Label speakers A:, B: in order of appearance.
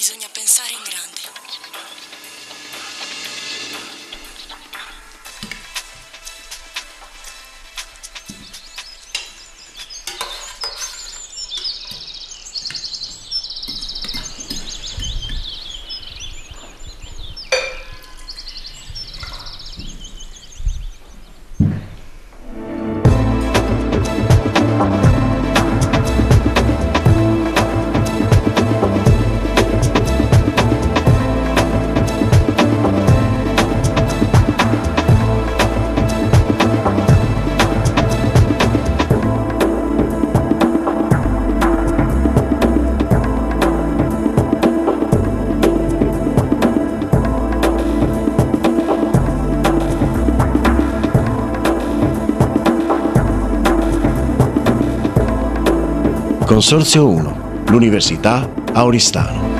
A: Bisogna pensare in grande.
B: Consorzio 1, l'Università a Oristano.